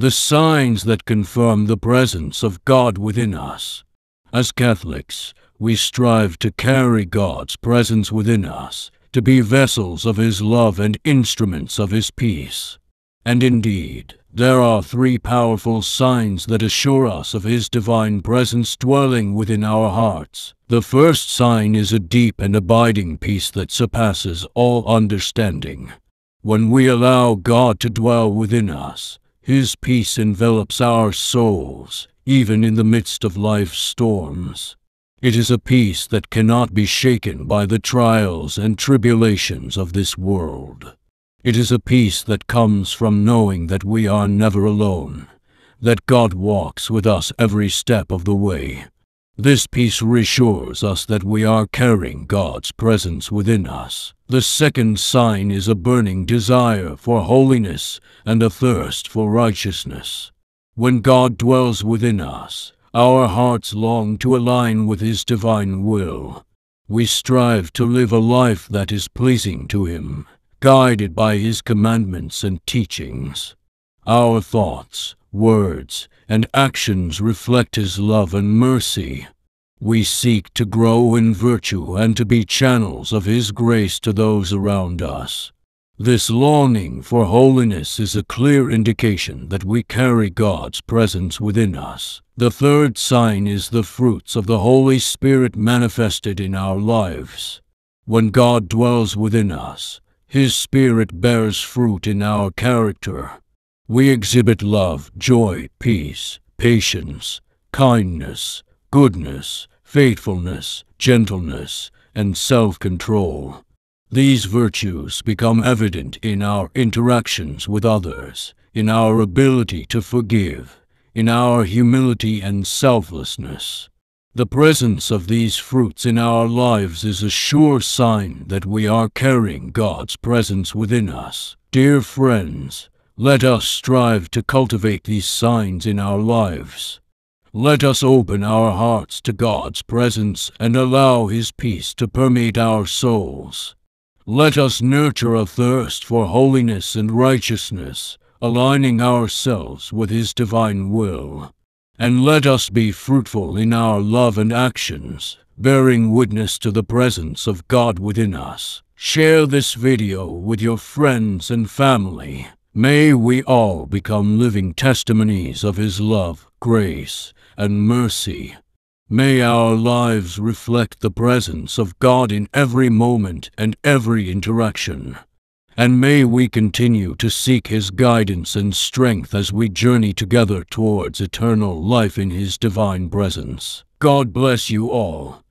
the signs that confirm the presence of God within us. As Catholics, we strive to carry God's presence within us, to be vessels of His love and instruments of His peace. And indeed, there are three powerful signs that assure us of His divine presence dwelling within our hearts. The first sign is a deep and abiding peace that surpasses all understanding. When we allow God to dwell within us, His peace envelops our souls, even in the midst of life's storms. It is a peace that cannot be shaken by the trials and tribulations of this world. It is a peace that comes from knowing that we are never alone, that God walks with us every step of the way. This peace reassures us that we are carrying God's presence within us. The second sign is a burning desire for holiness and a thirst for righteousness. When God dwells within us, our hearts long to align with His divine will. We strive to live a life that is pleasing to Him, guided by His commandments and teachings. Our thoughts, words, and actions reflect His love and mercy. We seek to grow in virtue and to be channels of His grace to those around us. This longing for holiness is a clear indication that we carry God's presence within us. The third sign is the fruits of the Holy Spirit manifested in our lives. When God dwells within us, His Spirit bears fruit in our character. We exhibit love, joy, peace, patience, kindness, goodness, faithfulness, gentleness, and self-control. These virtues become evident in our interactions with others, in our ability to forgive, in our humility and selflessness. The presence of these fruits in our lives is a sure sign that we are carrying God's presence within us. Dear friends, let us strive to cultivate these signs in our lives. Let us open our hearts to God's presence and allow His peace to permeate our souls. Let us nurture a thirst for holiness and righteousness, aligning ourselves with His divine will. And let us be fruitful in our love and actions, bearing witness to the presence of God within us. Share this video with your friends and family. May we all become living testimonies of His love, grace, and mercy. May our lives reflect the presence of God in every moment and every interaction. And may we continue to seek His guidance and strength as we journey together towards eternal life in His divine presence. God bless you all.